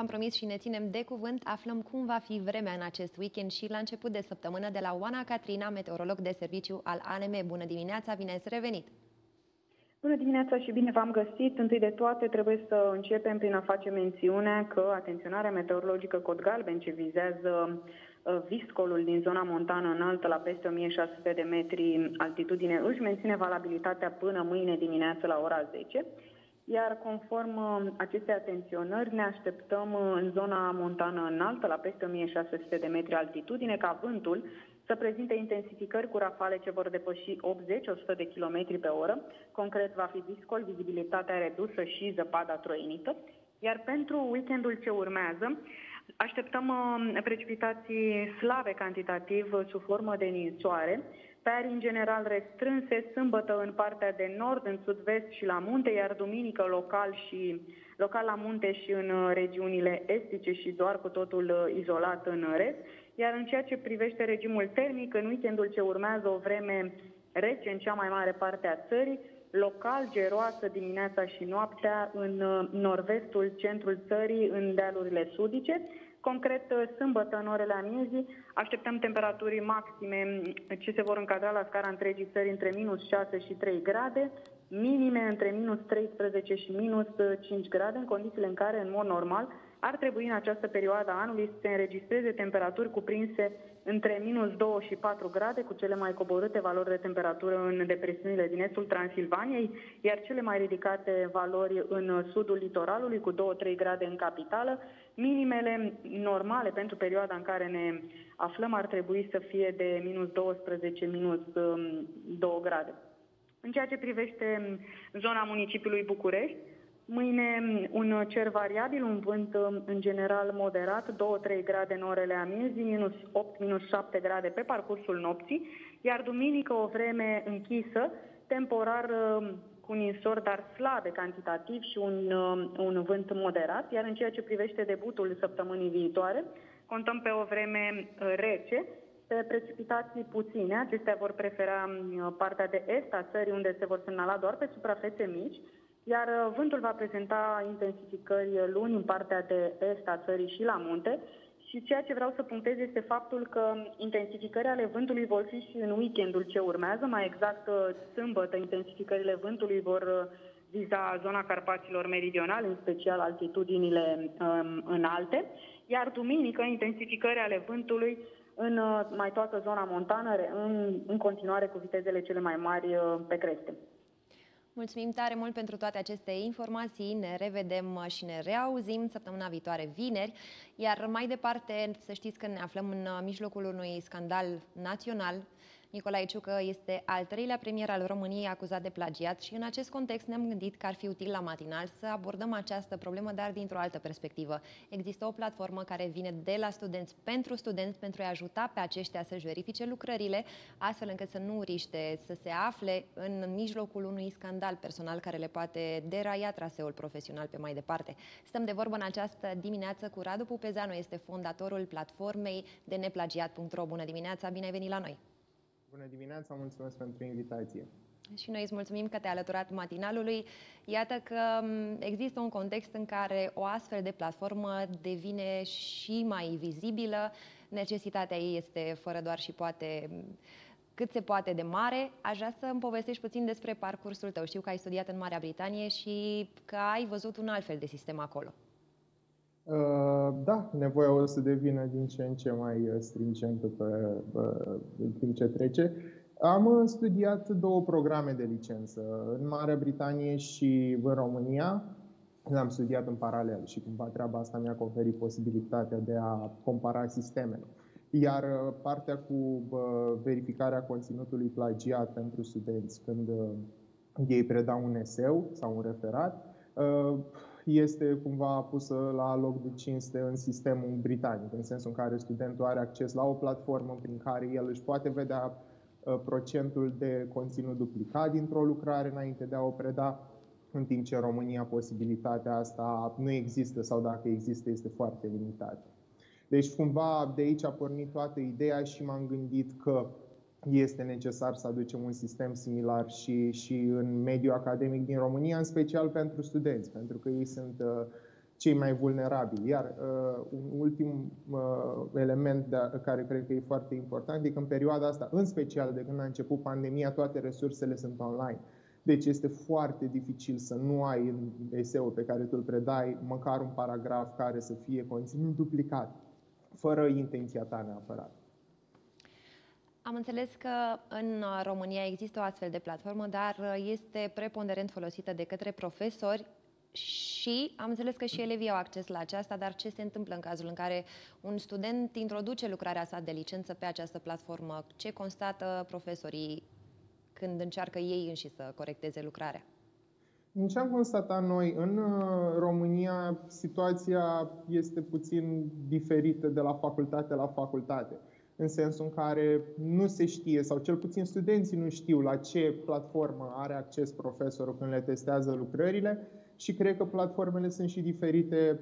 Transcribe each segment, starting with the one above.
V-am promis și ne ținem de cuvânt, aflăm cum va fi vremea în acest weekend și la început de săptămână de la Oana Catrina, meteorolog de serviciu al ANM. Bună dimineața, bine ați revenit! Bună dimineața și bine v-am găsit. Întâi de toate trebuie să începem prin a face mențiune că atenționarea meteorologică cod galben ce vizează uh, viscolul din zona montană înaltă la peste 1600 de metri altitudine își menține valabilitatea până mâine dimineață la ora 10 iar conform uh, acestei atenționări ne așteptăm uh, în zona montană înaltă, la peste 1600 de metri altitudine, ca vântul să prezinte intensificări cu rafale ce vor depăși 80-100 de km pe oră. Concret va fi viscol, vizibilitatea redusă și zăpada troinită. Iar pentru weekendul ce urmează, așteptăm uh, precipitații slave cantitativ sub formă de ninsoare, Tari în general restrânse, sâmbătă în partea de nord, în sud-vest și la munte, iar duminică local și local la munte și în uh, regiunile estice și doar cu totul uh, izolat în rest. Iar în ceea ce privește regimul termic, în weekendul ce urmează o vreme rece în cea mai mare parte a țării, local geroasă dimineața și noaptea în uh, nord-vestul, centrul țării, în dealurile sudice, Concret, uh, sâmbătă, în orele amiezii, așteptăm temperaturi maxime ce se vor încadra la scara întregii țări între minus 6 și 3 grade, minime între minus 13 și minus 5 grade, în condițiile în care, în mod normal, ar trebui în această perioadă a anului să se înregistreze temperaturi cuprinse între minus 2 și 4 grade, cu cele mai coborâte valori de temperatură în depresiunile din estul Transilvaniei, iar cele mai ridicate valori în sudul litoralului, cu 2-3 grade în capitală. Minimele normale pentru perioada în care ne aflăm ar trebui să fie de minus 12, minus 2 um, grade. În ceea ce privește zona municipiului București, Mâine un cer variabil, un vânt în general moderat, 2-3 grade în orele amiezii, minus 8, minus 7 grade pe parcursul nopții, iar duminică o vreme închisă, temporar cu un insor, dar slabe cantitativ și un, un vânt moderat, iar în ceea ce privește debutul săptămânii viitoare, contăm pe o vreme rece, pe precipitații puține, acestea vor prefera partea de est a țării, unde se vor semnala doar pe suprafețe mici, iar uh, vântul va prezenta intensificări luni în partea de est a țării și la munte și ceea ce vreau să punctez este faptul că intensificările ale vântului vor fi și în weekendul ce urmează, mai exact uh, sâmbătă intensificările vântului vor uh, viza zona Carpaților Meridionale, în special altitudinile um, înalte, iar duminică intensificări ale vântului în uh, mai toată zona montană, în, în continuare cu vitezele cele mai mari uh, pe creste. Mulțumim tare mult pentru toate aceste informații. Ne revedem și ne reauzim săptămâna viitoare, vineri. Iar mai departe, să știți că ne aflăm în mijlocul unui scandal național Nicolae Ciucă este al treilea premier al României acuzat de plagiat și în acest context ne-am gândit că ar fi util la matinal să abordăm această problemă, dar dintr-o altă perspectivă. Există o platformă care vine de la studenți pentru studenți pentru a ajuta pe aceștia să-și verifice lucrările, astfel încât să nu riște să se afle în mijlocul unui scandal personal care le poate deraia traseul profesional pe mai departe. Stăm de vorbă în această dimineață cu Radu Pupezeanu, este fondatorul platformei de neplagiat.ro. Bună dimineața, bine ai venit la noi! Bună dimineața, mulțumesc pentru invitație. Și noi îți mulțumim că te-ai alăturat matinalului. Iată că există un context în care o astfel de platformă devine și mai vizibilă. Necesitatea ei este fără doar și poate cât se poate de mare. Aș vrea să îmi povestești puțin despre parcursul tău. Știu că ai studiat în Marea Britanie și că ai văzut un alt fel de sistem acolo. Uh, da, nevoia o să devină din ce în ce mai uh, stringentă pe, uh, în timp ce trece. Am studiat două programe de licență, în Marea Britanie și în România. Le-am studiat în paralel și cumva treaba asta mi-a conferit posibilitatea de a compara sistemele. Iar partea cu verificarea conținutului plagiat pentru studenți, când ei predau un eseu sau un referat, este cumva pusă la loc de cinste în sistemul britanic, în sensul în care studentul are acces la o platformă prin care el își poate vedea uh, procentul de conținut duplicat dintr-o lucrare înainte de a o preda, în timp ce în România posibilitatea asta nu există sau dacă există este foarte limitată. Deci cumva de aici a pornit toată ideea și m-am gândit că este necesar să aducem un sistem similar și, și în mediul academic din România, în special pentru studenți, pentru că ei sunt uh, cei mai vulnerabili. Iar uh, un ultim uh, element de, care cred că e foarte important e că în perioada asta, în special de când a început pandemia, toate resursele sunt online. Deci este foarte dificil să nu ai în eseu pe care tu îl predai măcar un paragraf care să fie conținut duplicat, fără intenția ta neapărat. Am înțeles că în România există o astfel de platformă, dar este preponderent folosită de către profesori și am înțeles că și elevii au acces la aceasta, dar ce se întâmplă în cazul în care un student introduce lucrarea sa de licență pe această platformă? Ce constată profesorii când încearcă ei înși să corecteze lucrarea? Din ce am constatat noi, în uh, România situația este puțin diferită de la facultate la facultate, în sensul în care nu se știe, sau cel puțin studenții nu știu la ce platformă are acces profesorul când le testează lucrările și cred că platformele sunt și diferite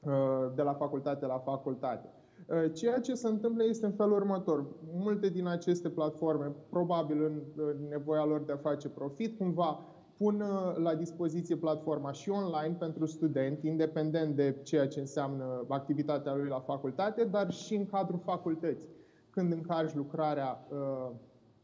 uh, de la facultate la facultate. Uh, ceea ce se întâmplă este în felul următor. Multe din aceste platforme, probabil în nevoia lor de a face profit, cumva pun uh, la dispoziție platforma și online pentru student, independent de ceea ce înseamnă activitatea lui la facultate, dar și în cadrul facultății. Când încarci lucrarea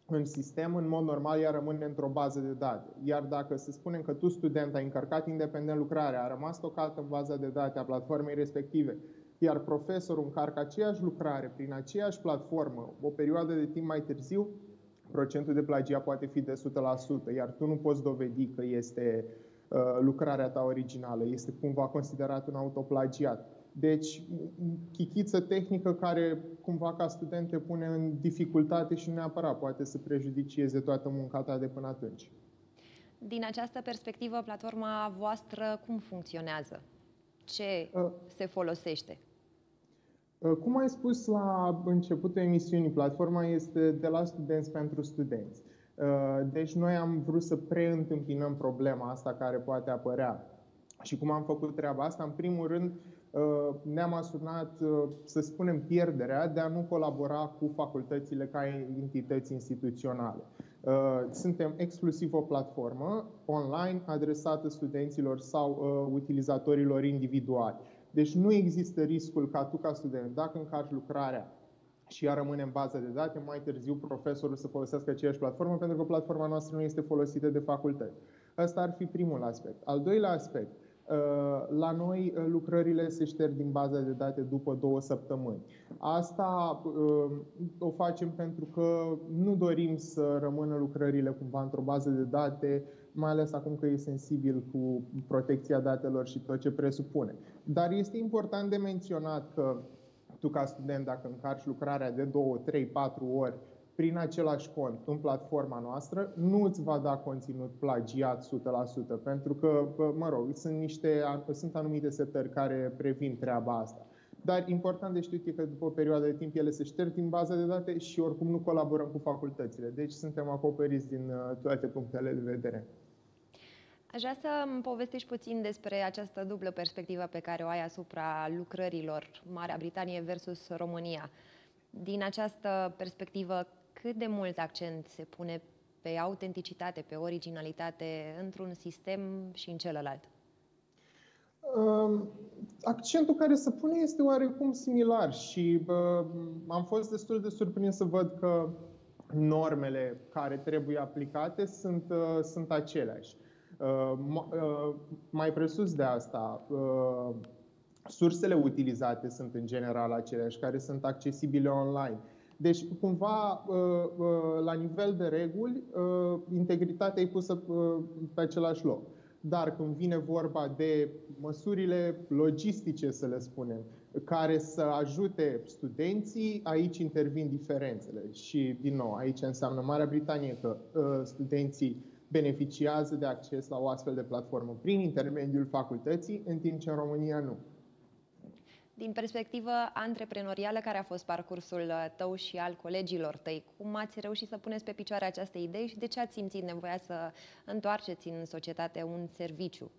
în sistem, în mod normal, ea rămâne într-o bază de date. Iar dacă să spunem că tu, student, ai încărcat independent lucrarea, a rămas stocată în baza de date a platformei respective, iar profesorul încarcă aceeași lucrare prin aceeași platformă o perioadă de timp mai târziu, procentul de plagiat poate fi de 100%, iar tu nu poți dovedi că este uh, lucrarea ta originală, este cumva considerat un autoplagiat. Deci, chichiță tehnică care cumva ca student te pune în dificultate și nu neapărat poate să prejudicieze toată munca ta de până atunci. Din această perspectivă, platforma voastră cum funcționează? Ce uh, se folosește? Uh, cum ai spus la începutul emisiunii, platforma este de la studenți pentru studenți. Uh, deci noi am vrut să preîntâmpinăm problema asta care poate apărea. Și cum am făcut treaba asta? În primul rând, Uh, ne-am asumat, uh, să spunem, pierderea de a nu colabora cu facultățile ca entități instituționale. Uh, suntem exclusiv o platformă online adresată studenților sau utilizatorilor individuali. Deci nu există riscul ca tu, ca student, dacă încarci lucrarea și ea rămâne în bază de date, mai târziu profesorul să folosească aceeași platformă, pentru că platforma noastră nu este folosită de facultăți. Ăsta ar fi primul aspect. Al doilea aspect, Uh, la noi uh, lucrările se șterg din baza de date după două săptămâni. Asta uh, o facem pentru că nu dorim să rămână lucrările cumva într-o bază de date, mai ales acum că e sensibil cu protecția datelor și tot ce presupune. Dar este important de menționat că tu ca student, dacă încarci lucrarea de 2, 3, 4 ori prin același cont în platforma noastră, nu îți va da conținut plagiat 100%, pentru că, mă rog, sunt, niște, sunt anumite setări care previn treaba asta. Dar important de știut e că după o perioadă de timp ele se șterg din baza de date și oricum nu colaborăm cu facultățile. Deci suntem acoperiți din uh, toate punctele de vedere. Aș vrea să îmi povestești puțin despre această dublă perspectivă pe care o ai asupra lucrărilor Marea Britanie versus România. Din această perspectivă, cât de mult accent se pune pe autenticitate, pe originalitate într-un sistem și în celălalt? Um, accentul care se pune este oarecum similar și uh, am fost destul de surprins să văd că normele care trebuie aplicate sunt, uh, sunt aceleași. Uh, uh, mai presus de asta, uh, sursele utilizate sunt în general aceleași, care sunt accesibile online. Deci, cumva, uh, uh, la nivel de reguli, uh, integritatea e pusă pe același loc. Dar când vine vorba de măsurile logistice, să le spunem, care să ajute studenții, aici intervin diferențele. Și, din nou, aici înseamnă Marea Britanie că studenții beneficiază de acces la o astfel de platformă prin intermediul facultății, în timp ce în România nu din perspectivă antreprenorială, care a fost parcursul uh, tău și al colegilor tăi? Cum ați reușit să puneți pe picioare această idee și de ce ați simțit nevoia să întoarceți în societate un serviciu?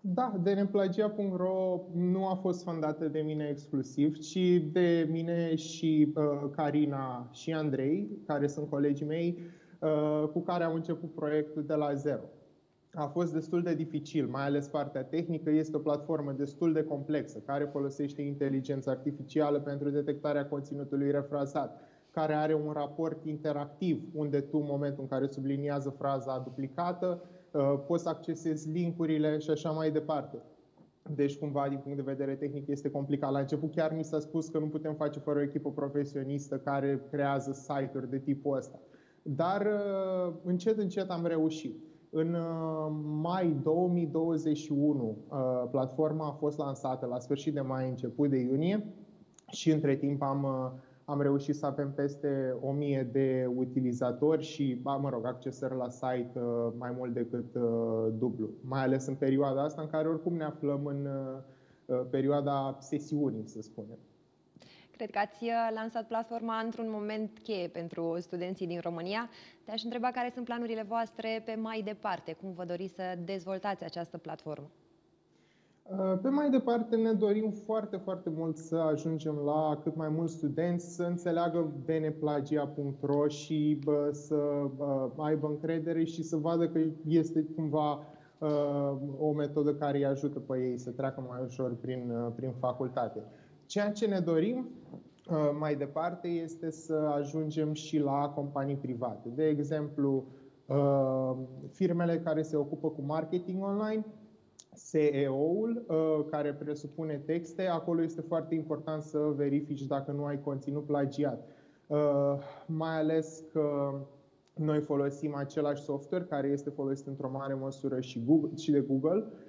Da, dnplagia.ro nu a fost fondată de mine exclusiv, ci de mine și uh, Carina și Andrei, care sunt colegii mei, uh, cu care am început proiectul de la zero. A fost destul de dificil, mai ales partea tehnică. Este o platformă destul de complexă, care folosește inteligența artificială pentru detectarea conținutului refrazat, care are un raport interactiv, unde tu, în momentul în care subliniază fraza duplicată, uh, poți să accesezi linkurile și așa mai departe. Deci, cumva, din punct de vedere tehnic, este complicat. La început chiar mi s-a spus că nu putem face fără o echipă profesionistă care creează site-uri de tipul ăsta. Dar, uh, încet, încet am reușit. În uh, mai 2021, uh, platforma a fost lansată la sfârșit de mai, început de iunie și între timp am, uh, am reușit să avem peste 1000 de utilizatori și, mă rog, accesări la site mai mult decât dublu. Mai ales în perioada asta în care oricum ne aflăm în perioada sesiunii, să spunem. Cred că ați uh, lansat platforma într-un moment cheie pentru studenții din România. Te-aș întreba care sunt planurile voastre pe mai departe, cum vă doriți să dezvoltați această platformă. Uh, pe mai departe ne dorim foarte, foarte mult să ajungem la cât mai mulți studenți să înțeleagă beneplagia.ro și bă, să bă, aibă încredere și să vadă că este cumva uh, o metodă care îi ajută pe ei să treacă mai ușor prin, prin facultate. Ceea ce ne dorim uh, mai departe este să ajungem și la companii private. De exemplu, uh, firmele care se ocupă cu marketing online, SEO-ul, uh, care presupune texte, acolo este foarte important să verifici dacă nu ai conținut plagiat. Mai ales că noi folosim același software care este folosit într-o mare măsură și, Google, și de Google Uh,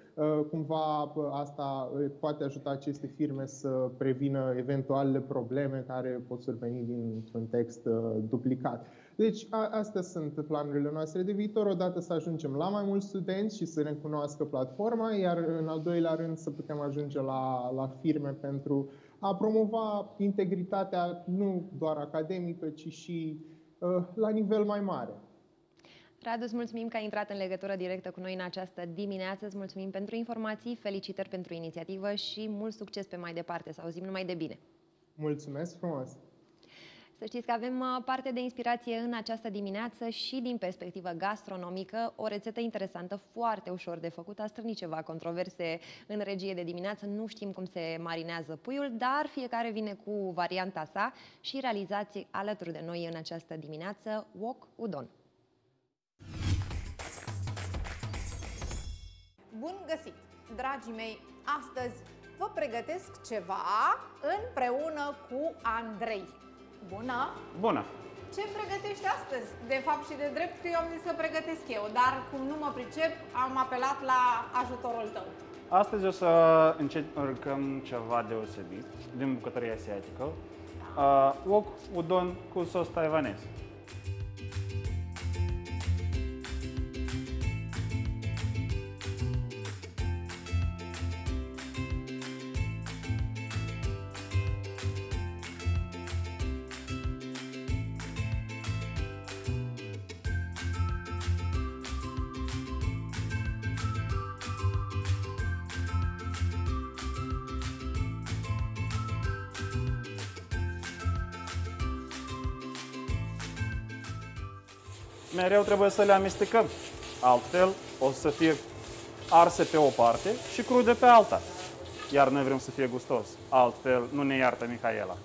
cumva uh, asta uh, poate ajuta aceste firme să prevină eventualele probleme care pot surveni dintr-un text duplicat. Deci a, astea sunt planurile noastre de viitor, odată să ajungem la mai mulți studenți și să ne cunoască platforma, iar în al doilea rând să putem ajunge la, la firme pentru a promova integritatea nu doar academică, ci și uh, la nivel mai mare. Radu, îți mulțumim că ai intrat în legătură directă cu noi în această dimineață. Îți mulțumim pentru informații, felicitări pentru inițiativă și mult succes pe mai departe. Să auzim numai de bine. Mulțumesc frumos! Să știți că avem uh, parte de inspirație în această dimineață și din perspectivă gastronomică. O rețetă interesantă, foarte ușor de făcut. A strânit ceva controverse în regie de dimineață. Nu știm cum se marinează puiul, dar fiecare vine cu varianta sa și realizați alături de noi în această dimineață Wok Udon. Bun găsit, dragii mei! Astăzi vă pregătesc ceva împreună cu Andrei. Bună! Bună! Ce pregătești astăzi? De fapt și de drept că eu am zis să pregătesc eu, dar cum nu mă pricep, am apelat la ajutorul tău. Astăzi o să încercăm ceva deosebit din bucătăria asiatică. Da. Uh, wok udon cu sos taiwanez. Mereu trebuie să le amestecăm. Altfel o să fie arse pe o parte și crude pe alta. Iar noi vrem să fie gustos. Altfel nu ne iartă Mihaela.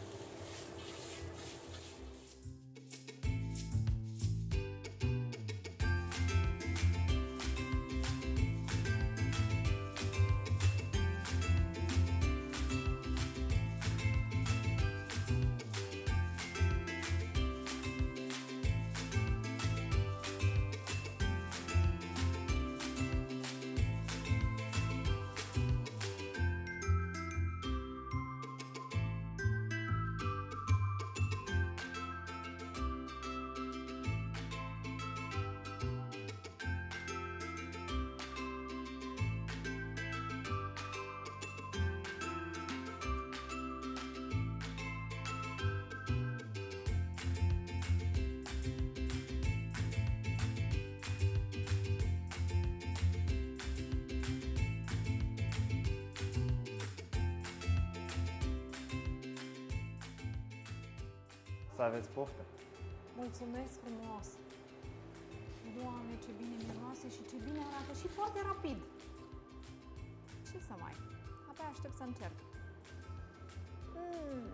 Să aveți poftă! Mulțumesc frumos! Doamne, ce bine miroase și ce bine arată și foarte rapid. Ce să mai? Abia aștept să încerc. Mm.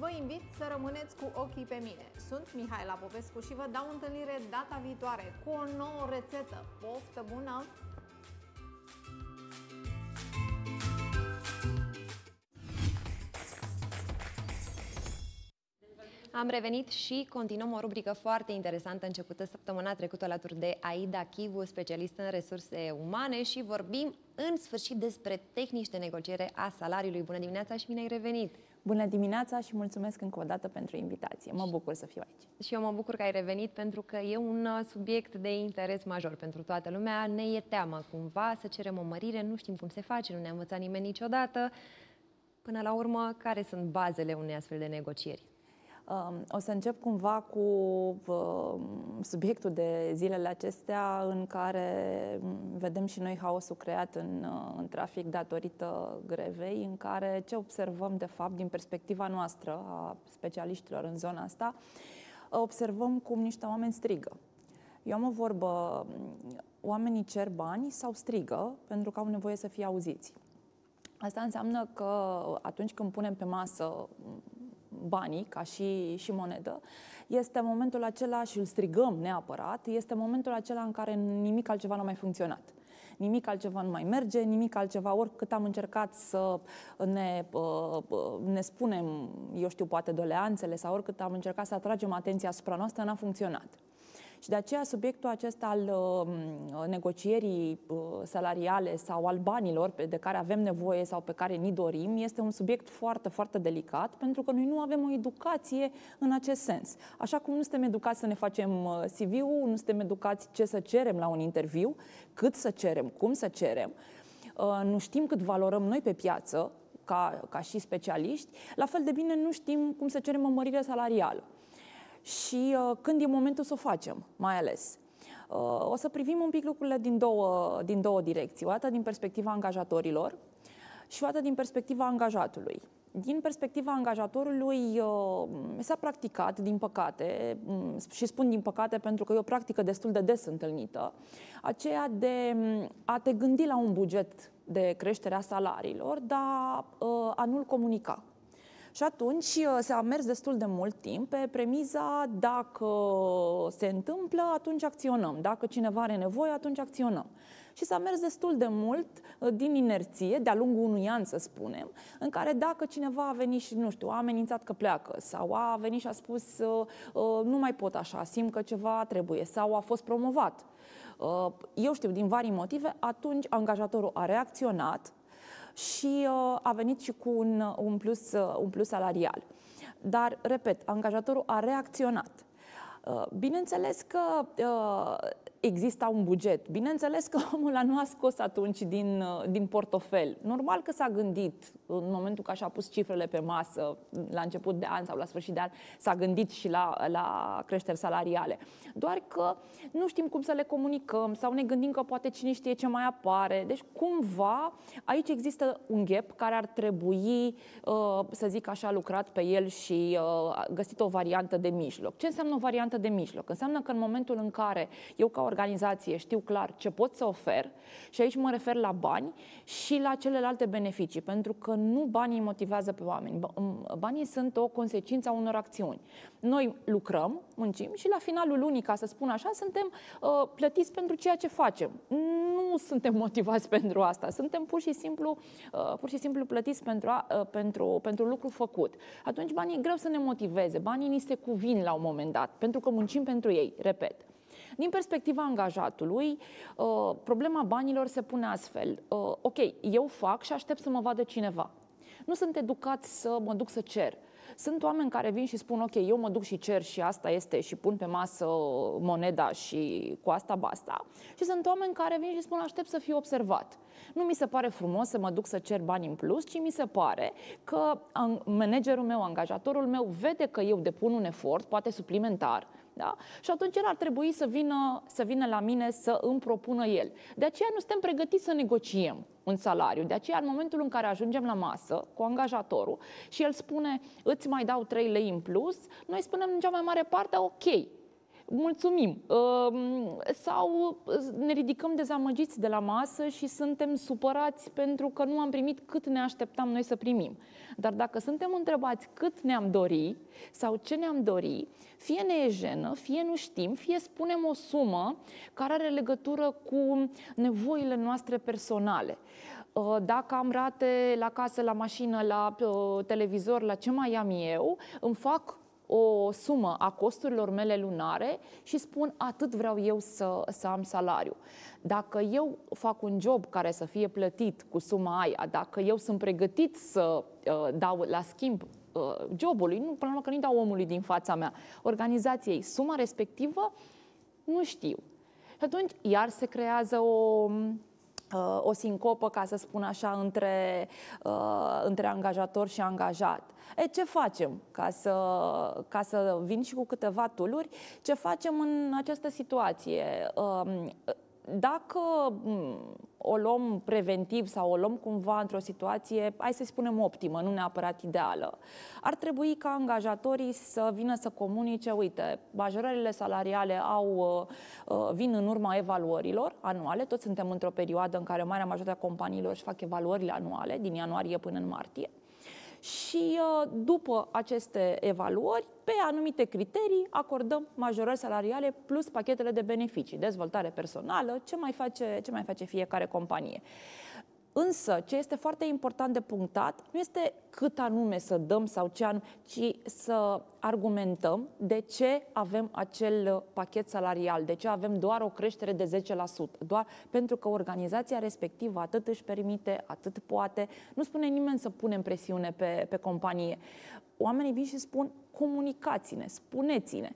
Vă invit să rămâneți cu ochii pe mine. Sunt Mihaela Popescu și vă dau întâlnire data viitoare cu o nouă rețetă. Poftă bună! Am revenit și continuăm o rubrică foarte interesantă începută săptămâna trecută alături de Aida Chivu, specialistă în resurse umane și vorbim în sfârșit despre tehnici de negociere a salariului. Bună dimineața și bine ai revenit! Bună dimineața și mulțumesc încă o dată pentru invitație. Mă bucur să fiu aici. Și eu mă bucur că ai revenit pentru că e un uh, subiect de interes major pentru toată lumea. Ne e teamă cumva să cerem o mărire, nu știm cum se face, nu ne-a învățat nimeni niciodată. Până la urmă, care sunt bazele unei astfel de negocieri? Um, o să încep cumva cu um, subiectul de zilele acestea în care um, vedem și noi haosul creat în, uh, în trafic datorită grevei, în care ce observăm de fapt din perspectiva noastră a specialiștilor în zona asta, observăm cum niște oameni strigă. Eu am o vorbă, oamenii cer bani sau strigă pentru că au nevoie să fie auziți. Asta înseamnă că atunci când punem pe masă banii ca și, și monedă, este momentul acela și îl strigăm neapărat, este momentul acela în care nimic altceva nu a mai funcționat nimic altceva nu mai merge, nimic altceva, oricât am încercat să ne, uh, uh, ne spunem, eu știu, poate doleanțele sau oricât am încercat să atragem atenția asupra noastră, n-a funcționat. Și de aceea subiectul acesta al uh, negocierii uh, salariale sau al banilor de care avem nevoie sau pe care ni dorim este un subiect foarte, foarte delicat pentru că noi nu avem o educație în acest sens. Așa cum nu suntem educați să ne facem uh, CV-ul, nu suntem educați ce să cerem la un interviu, cât să cerem, cum să cerem, nu știm cât valorăm noi pe piață, ca, ca și specialiști, la fel de bine nu știm cum să cerem o mărire salarială și uh, când e momentul să o facem, mai ales. Uh, o să privim un pic lucrurile din două, din două direcții. O dată din perspectiva angajatorilor și o dată din perspectiva angajatului. Din perspectiva angajatorului uh, s-a practicat, din păcate, mm, și spun din păcate pentru că e o practică destul de des întâlnită, aceea de mm, a te gândi la un buget de creștere a salariilor, dar uh, a nu-l comunica. Și atunci uh, s-a mers destul de mult timp pe premiza dacă se întâmplă, atunci acționăm. Dacă cineva are nevoie, atunci acționăm. Și s-a mers destul de mult uh, din inerție, de-a lungul unui an, să spunem, în care dacă cineva a venit și, nu știu, a amenințat că pleacă sau a venit și a spus uh, nu mai pot așa, simt că ceva trebuie sau a fost promovat, eu știu, din vari motive, atunci angajatorul a reacționat, și uh, a venit și cu un, un, plus, uh, un plus salarial. Dar, repet, angajatorul a reacționat. Uh, bineînțeles că exista un buget. Bineînțeles că omul ăla nu a scos atunci din, din portofel. Normal că s-a gândit în momentul că și-a pus cifrele pe masă la început de an sau la sfârșit de an, s-a gândit și la, la creșteri salariale. Doar că nu știm cum să le comunicăm sau ne gândim că poate cine știe ce mai apare. Deci cumva aici există un gap care ar trebui, uh, să zic așa, lucrat pe el și uh, găsit o variantă de mijloc. Ce înseamnă o variantă de mijloc? Înseamnă că în momentul în care eu ca organizație știu clar ce pot să ofer și aici mă refer la bani și la celelalte beneficii, pentru că nu banii motivează pe oameni. Banii sunt o consecință a unor acțiuni. Noi lucrăm, muncim și la finalul lunii, ca să spun așa, suntem uh, plătiți pentru ceea ce facem. Nu suntem motivați pentru asta. Suntem pur și simplu, uh, pur și simplu plătiți pentru, a, uh, pentru, pentru lucru făcut. Atunci banii e greu să ne motiveze. Banii ni se cuvin la un moment dat, pentru că muncim pentru ei, repet. Din perspectiva angajatului, uh, problema banilor se pune astfel. Uh, ok, eu fac și aștept să mă vadă cineva. Nu sunt educat să mă duc să cer. Sunt oameni care vin și spun, ok, eu mă duc și cer și asta este și pun pe masă moneda și cu asta basta. Și sunt oameni care vin și spun, aștept să fiu observat. Nu mi se pare frumos să mă duc să cer bani în plus, ci mi se pare că managerul meu, angajatorul meu vede că eu depun un efort, poate suplimentar, da? Și atunci el ar trebui să vină, să vină la mine să îmi propună el. De aceea nu suntem pregătiți să negociem un salariu. De aceea, în momentul în care ajungem la masă cu angajatorul și el spune îți mai dau 3 lei în plus, noi spunem în cea mai mare parte ok, mulțumim. Uh, sau ne ridicăm dezamăgiți de la masă și suntem supărați pentru că nu am primit cât ne așteptam noi să primim. Dar dacă suntem întrebați cât ne-am dori sau ce ne-am dori, fie ne e jenă, fie nu știm, fie spunem o sumă care are legătură cu nevoile noastre personale. Uh, dacă am rate la casă, la mașină, la uh, televizor, la ce mai am eu, îmi fac o sumă a costurilor mele lunare și spun atât vreau eu să, să am salariu. Dacă eu fac un job care să fie plătit cu suma aia, dacă eu sunt pregătit să uh, dau la schimb uh, jobului, nu, până la urmă că nu dau omului din fața mea, organizației, suma respectivă, nu știu. Și atunci, iar se creează o, uh, o sincopă, ca să spun așa, între, uh, între angajator și angajat. E, ce facem? Ca să, ca să vin și cu câteva tuluri, ce facem în această situație? Um, dacă mm, o luăm preventiv sau o luăm cumva într-o situație, hai să spunem optimă, nu neapărat ideală, ar trebui ca angajatorii să vină să comunice, uite, majorările salariale au, uh, uh, vin în urma evaluărilor anuale, toți suntem într-o perioadă în care marea majoritatea companiilor își fac evaluările anuale, din ianuarie până în martie, și uh, după aceste evaluări, pe anumite criterii, acordăm majorări salariale plus pachetele de beneficii, dezvoltare personală, ce mai face, ce mai face fiecare companie. Însă, ce este foarte important de punctat, nu este cât anume să dăm sau ce anume, ci să argumentăm de ce avem acel pachet salarial, de ce avem doar o creștere de 10%, doar pentru că organizația respectivă atât își permite, atât poate. Nu spune nimeni să punem presiune pe, pe companie. Oamenii vin și spun, comunicați-ne, spuneți-ne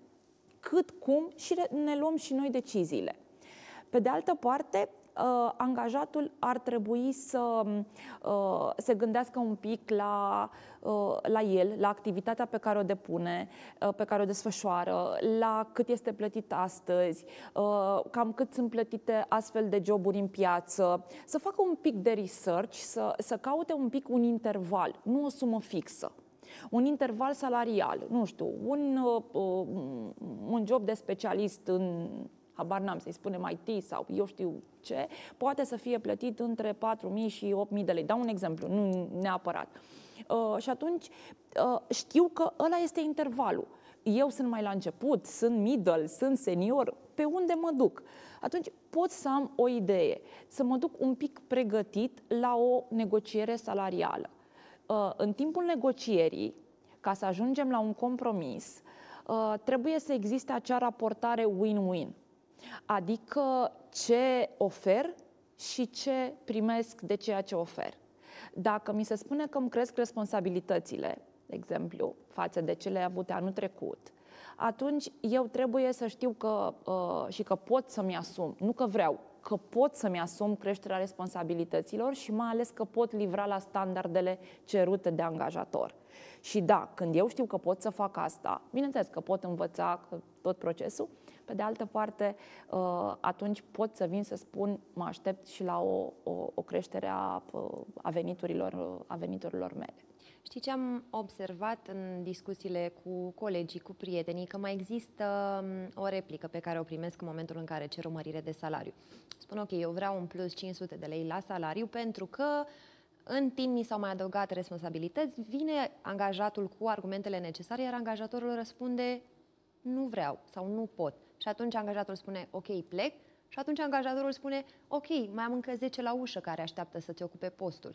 cât, cum și ne luăm și noi deciziile. Pe de altă parte, uh, angajatul ar trebui să uh, se gândească un pic la, uh, la el, la activitatea pe care o depune, uh, pe care o desfășoară, la cât este plătit astăzi, uh, cam cât sunt plătite astfel de joburi în piață, să facă un pic de research, să, să caute un pic un interval, nu o sumă fixă. Un interval salarial, nu știu, un, uh, un job de specialist în habar n-am să-i spunem IT sau eu știu ce, poate să fie plătit între 4.000 și 8.000 de lei. Dau un exemplu, nu neapărat. Uh, și atunci uh, știu că ăla este intervalul. Eu sunt mai la început, sunt middle, sunt senior, pe unde mă duc? Atunci pot să am o idee, să mă duc un pic pregătit la o negociere salarială. Uh, în timpul negocierii, ca să ajungem la un compromis, uh, trebuie să existe acea raportare win-win. Adică ce ofer și ce primesc de ceea ce ofer. Dacă mi se spune că îmi cresc responsabilitățile, de exemplu, față de cele avute anul trecut, atunci eu trebuie să știu că uh, și că pot să-mi asum, nu că vreau, că pot să-mi asum creșterea responsabilităților și mai ales că pot livra la standardele cerute de angajator. Și da, când eu știu că pot să fac asta, bineînțeles că pot învăța tot procesul, pe de altă parte, uh, atunci pot să vin să spun, mă aștept și la o, o, o creștere a, a, veniturilor, a veniturilor mele. Știi ce am observat în discuțiile cu colegii, cu prietenii, că mai există um, o replică pe care o primesc în momentul în care cer o mărire de salariu. Spun, ok, eu vreau un plus 500 de lei la salariu pentru că în timp mi s-au mai adăugat responsabilități, vine angajatul cu argumentele necesare, iar angajatorul răspunde nu vreau sau nu pot. Și atunci angajatorul spune, ok, plec. Și atunci angajatorul spune, ok, mai am încă 10 la ușă care așteaptă să-ți ocupe postul.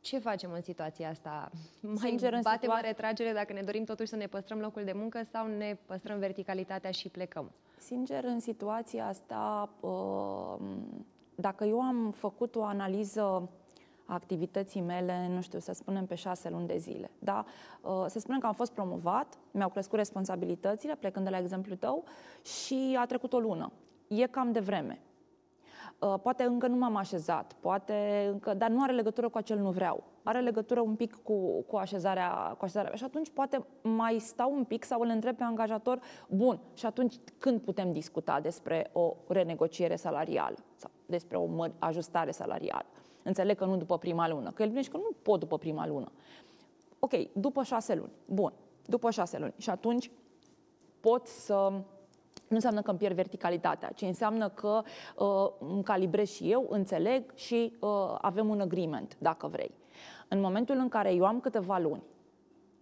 Ce facem în situația asta? Mai Sincer, batem situa- o retragere dacă ne dorim totuși să ne păstrăm locul de muncă sau ne păstrăm verticalitatea și plecăm? Sincer, în situația asta, uh, dacă eu am făcut o analiză activității mele, nu știu, să spunem pe șase luni de zile. Da? Uh, să spunem că am fost promovat, mi-au crescut responsabilitățile, plecând de la exemplu tău, și a trecut o lună. E cam de vreme. Uh, poate încă nu m-am așezat, poate încă, dar nu are legătură cu acel nu vreau. Are legătură un pic cu, cu, așezarea, cu așezarea. Și atunci poate mai stau un pic sau îl întreb pe angajator, bun, și atunci când putem discuta despre o renegociere salarială sau despre o ajustare salarială? Înțeleg că nu după prima lună, că el vine și că nu pot după prima lună. Ok, după șase luni. Bun, după șase luni. Și atunci pot să nu înseamnă că îmi pierd verticalitatea, ci înseamnă că uh, îmi calibrez și eu, înțeleg și uh, avem un agreement, dacă vrei. În momentul în care eu am câteva luni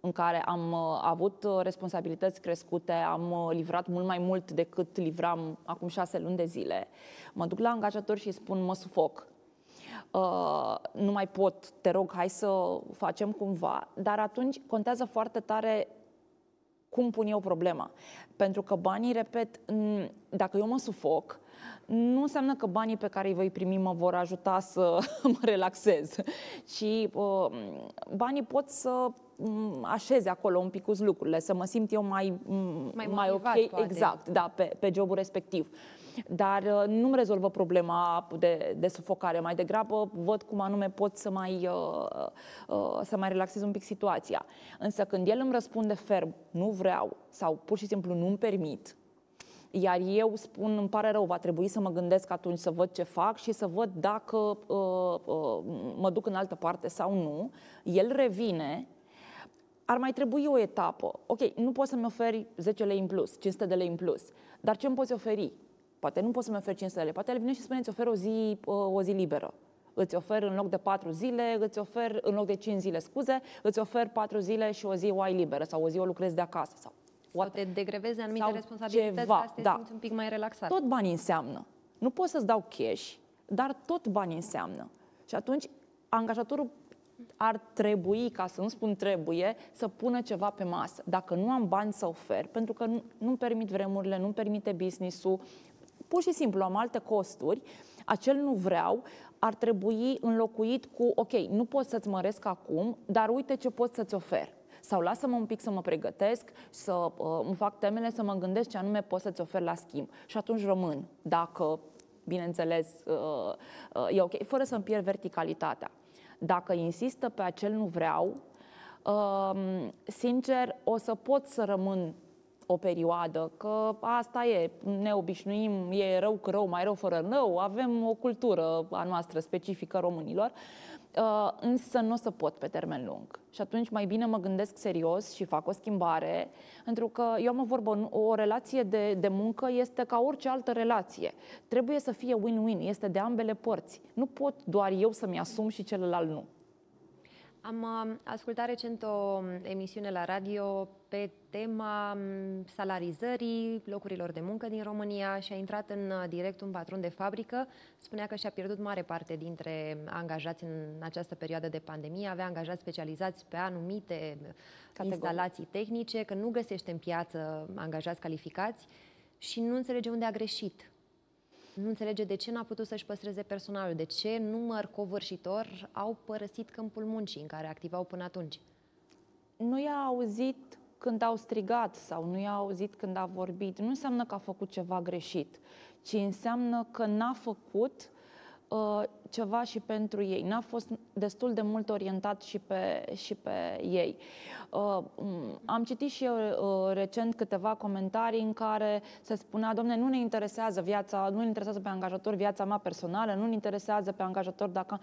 în care am uh, avut uh, responsabilități crescute, am uh, livrat mult mai mult decât livram acum șase luni de zile, mă duc la angajator și îi spun mă sufoc, Uh, nu mai pot, te rog, hai să facem cumva, dar atunci contează foarte tare cum pun eu problema. Pentru că banii, repet, dacă eu mă sufoc, nu înseamnă că banii pe care îi voi primi mă vor ajuta să mă relaxez, ci uh, banii pot să așeze acolo un pic lucrurile, să mă simt eu mai, mai, mai ok, poate. exact, da, pe, pe jobul respectiv. Dar uh, nu-mi rezolvă problema de, de sufocare, mai degrabă văd cum anume pot să mai, uh, uh, să mai relaxez un pic situația. Însă când el îmi răspunde ferm, nu vreau sau pur și simplu nu-mi permit, iar eu spun, îmi pare rău, va trebui să mă gândesc atunci să văd ce fac și să văd dacă uh, uh, mă duc în altă parte sau nu. El revine, ar mai trebui o etapă. Ok, nu poți să-mi oferi 10 lei în plus, 500 de lei în plus, dar ce îmi poți oferi? Poate nu poți să-mi oferi 500 de lei, poate el vine și spune, îți ofer o zi, uh, o zi liberă. Îți ofer în loc de 4 zile, îți ofer în loc de 5 zile, scuze, îți ofer 4 zile și o zi o ai liberă sau o zi o lucrezi de acasă sau sau te degrevezi anumite responsabilități ceva, ca să te da. simți un pic mai relaxat. Tot banii înseamnă. Nu poți să-ți dau cash, dar tot banii înseamnă. Și atunci angajatorul ar trebui, ca să nu spun trebuie, să pună ceva pe masă. Dacă nu am bani să ofer, pentru că nu, nu-mi permit vremurile, nu-mi permite business-ul, pur și simplu am alte costuri, acel nu vreau ar trebui înlocuit cu, ok, nu pot să-ți măresc acum, dar uite ce pot să-ți ofer sau lasă-mă un pic să mă pregătesc, să uh, îmi fac temele, să mă gândesc ce anume pot să-ți ofer la schimb. Și atunci rămân, dacă, bineînțeles, uh, uh, e ok, fără să-mi pierd verticalitatea. Dacă insistă pe acel nu vreau, uh, sincer, o să pot să rămân o perioadă, că asta e, ne obișnuim, e rău cu rău, mai rău fără rău, avem o cultură a noastră specifică românilor. Uh, Uh, însă nu o să pot pe termen lung. Și atunci mai bine mă gândesc serios și fac o schimbare, pentru că eu am o vorbă, o relație de, de muncă este ca orice altă relație. Trebuie să fie win-win, este de ambele părți. Nu pot doar eu să-mi asum și celălalt nu. Am uh, ascultat recent o emisiune la radio pe tema mm, salarizării locurilor de muncă din România și a intrat în uh, direct un patron de fabrică. Spunea că și-a pierdut mare parte dintre angajați în această perioadă de pandemie. Avea angajați specializați pe anumite Categorii. instalații tehnice, că nu găsește în piață angajați calificați și nu înțelege unde a greșit nu înțelege de ce n-a putut să-și păstreze personalul, de ce număr covârșitor au părăsit câmpul muncii în care activau până atunci. Nu i-a auzit când au strigat sau nu i-a auzit când a vorbit. Nu înseamnă că a făcut ceva greșit, ci înseamnă că n-a făcut uh, ceva și pentru ei. N-a fost destul de mult orientat și pe, și pe ei. Uh, am citit și eu uh, recent câteva comentarii în care se spunea, domne, nu ne interesează viața, nu ne interesează pe angajator viața mea personală, nu ne interesează pe angajator dacă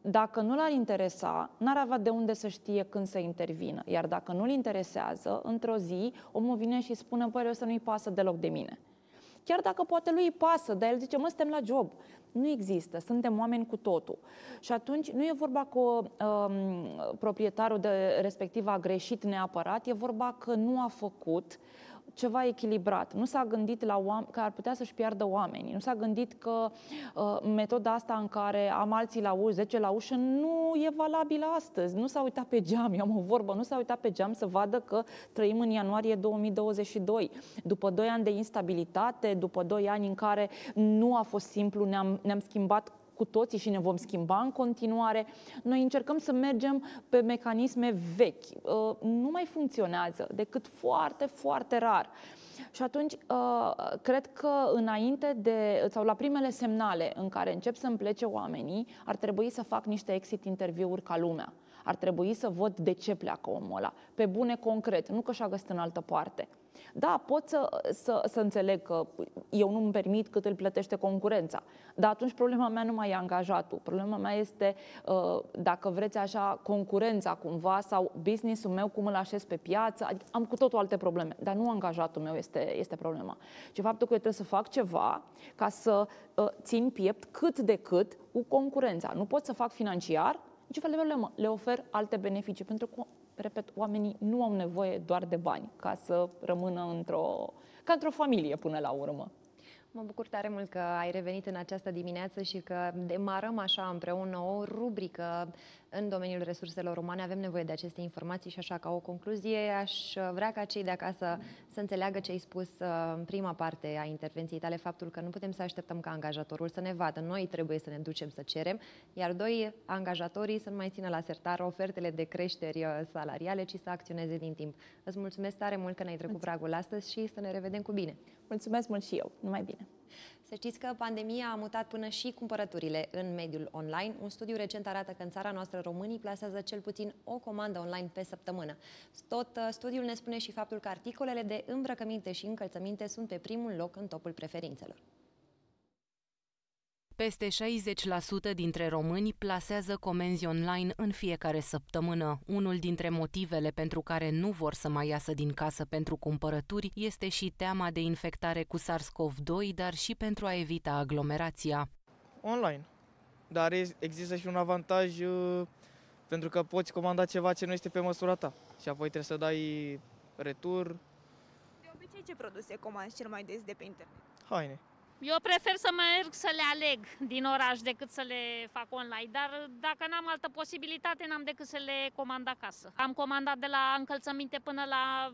dacă nu l-ar interesa, n-ar avea de unde să știe când să intervină. Iar dacă nu-l interesează, într-o zi, omul vine și spune, păi, să nu-i pasă deloc de mine. Chiar dacă poate lui îi pasă, dar el zice, mă, suntem la job. Nu există, suntem oameni cu totul. Și atunci nu e vorba că um, proprietarul de respectiv a greșit neapărat, e vorba că nu a făcut ceva echilibrat. Nu s-a gândit la oam- că ar putea să-și piardă oamenii. Nu s-a gândit că uh, metoda asta în care am alții la ușă, 10 la ușă, nu e valabilă astăzi. Nu s-a uitat pe geam, eu am o vorbă, nu s-a uitat pe geam să vadă că trăim în ianuarie 2022. După 2 ani de instabilitate, după 2 ani în care nu a fost simplu, ne-am, ne-am schimbat cu toții și ne vom schimba în continuare. Noi încercăm să mergem pe mecanisme vechi. Uh, nu mai funcționează decât foarte, foarte rar. Și atunci, uh, cred că înainte de, sau la primele semnale în care încep să plece oamenii, ar trebui să fac niște exit interviuri ca lumea. Ar trebui să văd de ce pleacă omul ăla, pe bune concret, nu că și-a găsit în altă parte. Da, pot să, să, să înțeleg că eu nu-mi permit cât îl plătește concurența, dar atunci problema mea nu mai e angajatul. Problema mea este, uh, dacă vreți așa, concurența cumva sau businessul meu, cum îl așez pe piață. Adică am cu totul alte probleme, dar nu angajatul meu este, este problema. Și faptul că eu trebuie să fac ceva ca să uh, țin piept cât de cât cu concurența. Nu pot să fac financiar, niciun fel de problemă. Le ofer alte beneficii, pentru că repet, oamenii nu au nevoie doar de bani ca să rămână într-o, ca într-o familie până la urmă. Mă bucur tare mult că ai revenit în această dimineață și că demarăm așa împreună o rubrică în domeniul resurselor umane. Avem nevoie de aceste informații și așa ca o concluzie aș vrea ca cei de acasă să înțeleagă ce ai spus uh, în prima parte a intervenției tale, faptul că nu putem să așteptăm ca angajatorul să ne vadă. Noi trebuie să ne ducem să cerem, iar doi, angajatorii să nu mai țină la sertar ofertele de creșteri uh, salariale, ci să acționeze din timp. Îți mulțumesc tare mult că ne-ai trecut pragul astăzi și să ne revedem cu bine. Mulțumesc mult și eu. Numai bine. Să știți că pandemia a mutat până și cumpărăturile în mediul online. Un studiu recent arată că în țara noastră românii plasează cel puțin o comandă online pe săptămână. Tot uh, studiul ne spune și faptul că articolele de îmbrăcăminte și încălțăminte sunt pe primul loc în topul preferințelor. Peste 60% dintre români plasează comenzi online în fiecare săptămână. Unul dintre motivele pentru care nu vor să mai iasă din casă pentru cumpărături este și teama de infectare cu SARS-CoV-2, dar și pentru a evita aglomerația. Online. Dar există și un avantaj uh, pentru că poți comanda ceva ce nu este pe măsura ta și apoi trebuie să dai retur. De obicei ce produse comanzi cel mai des de pe internet? Haine. Eu prefer să merg să le aleg din oraș decât să le fac online, dar dacă n-am altă posibilitate, n-am decât să le comand acasă. Am comandat de la încălțăminte până la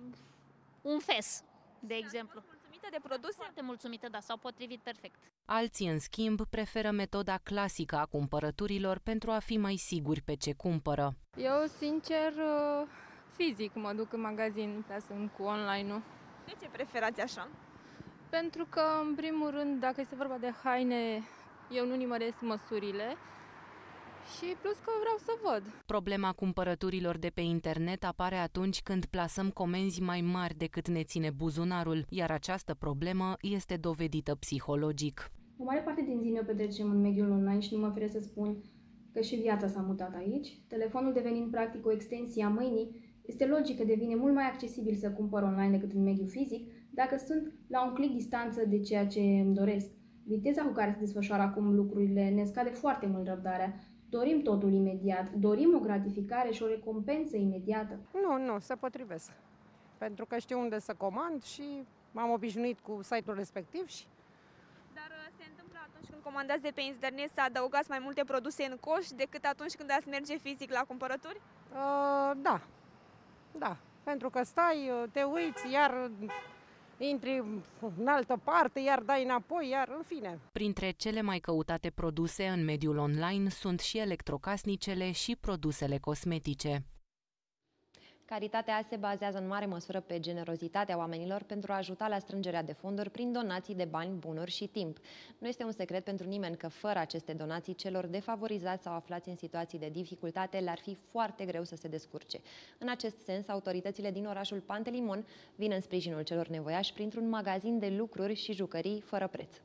un fes, de exemplu. Mulțumită de produse? Foarte mulțumită, da, s-au potrivit perfect. Alții, în schimb, preferă metoda clasică a cumpărăturilor pentru a fi mai siguri pe ce cumpără. Eu, sincer, fizic mă duc în magazin, prea sunt cu online-ul. De ce preferați așa? Pentru că, în primul rând, dacă este vorba de haine, eu nu nimăresc măsurile și plus că vreau să văd. Problema cumpărăturilor de pe internet apare atunci când plasăm comenzi mai mari decât ne ține buzunarul, iar această problemă este dovedită psihologic. O mare parte din zi ne petrecem în mediul online și nu mă fere să spun că și viața s-a mutat aici. Telefonul devenind practic o extensie a mâinii, este logic că devine mult mai accesibil să cumpăr online decât în mediul fizic, dacă sunt la un click distanță de ceea ce îmi doresc. Viteza cu care se desfășoară acum lucrurile ne scade foarte mult răbdarea. Dorim totul imediat, dorim o gratificare și o recompensă imediată. Nu, nu, se potrivesc. Pentru că știu unde să comand și m-am obișnuit cu site-ul respectiv și dar uh, se întâmplă atunci când comandați de pe internet să adăugați mai multe produse în coș decât atunci când ați merge fizic la cumpărături? Uh, da, da. Pentru că stai, uh, te uiți, iar intri în altă parte, iar dai înapoi, iar în fine. Printre cele mai căutate produse în mediul online sunt și electrocasnicele și produsele cosmetice. Caritatea se bazează în mare măsură pe generozitatea oamenilor pentru a ajuta la strângerea de fonduri prin donații de bani, bunuri și timp. Nu este un secret pentru nimeni că fără aceste donații celor defavorizați sau aflați în situații de dificultate le-ar fi foarte greu să se descurce. În acest sens, autoritățile din orașul Pantelimon vin în sprijinul celor nevoiași printr-un magazin de lucruri și jucării fără preț.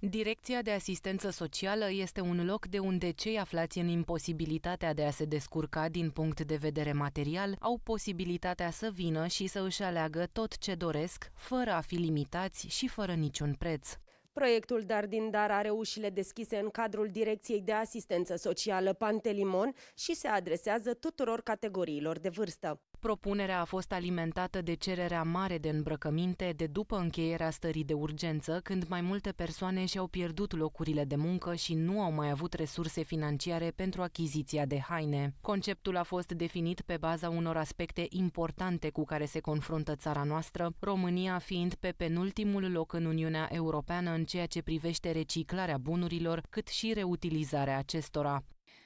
Direcția de asistență socială este un loc de unde cei aflați în imposibilitatea de a se descurca din punct de vedere material au posibilitatea să vină și să își aleagă tot ce doresc, fără a fi limitați și fără niciun preț. Proiectul Dar din Dar are ușile deschise în cadrul Direcției de Asistență Socială Pantelimon și se adresează tuturor categoriilor de vârstă. Propunerea a fost alimentată de cererea mare de îmbrăcăminte de după încheierea stării de urgență, când mai multe persoane și-au pierdut locurile de muncă și nu au mai avut resurse financiare pentru achiziția de haine. Conceptul a fost definit pe baza unor aspecte importante cu care se confruntă țara noastră, România fiind pe penultimul loc în Uniunea Europeană în ceea ce privește reciclarea bunurilor, cât și reutilizarea acestora.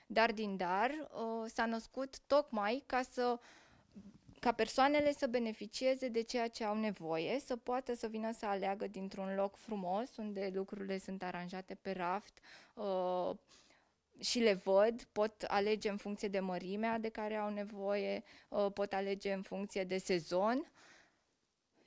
Dar din dar s-a născut tocmai ca să ca persoanele să beneficieze de ceea ce au nevoie, să poată să vină să aleagă dintr-un loc frumos, unde lucrurile sunt aranjate pe raft, uh, și le văd, pot alege în funcție de mărimea de care au nevoie, uh, pot alege în funcție de sezon